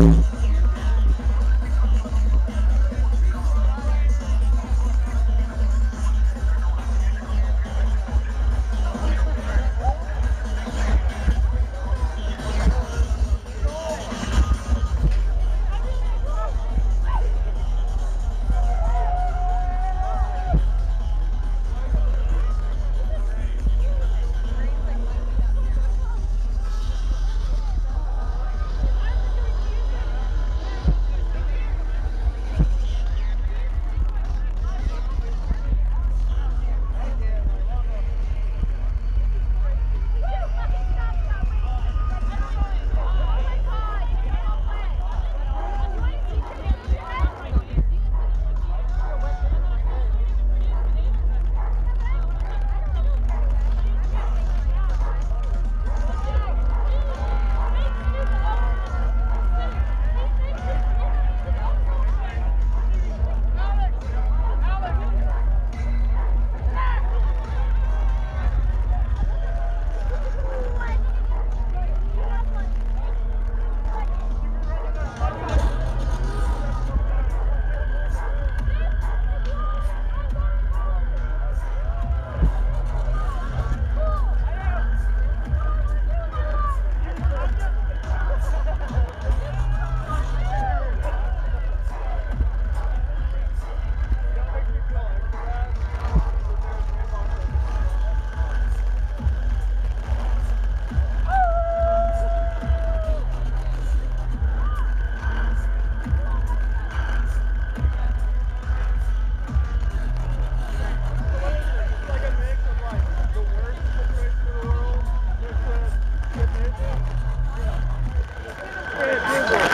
Thank Thank you.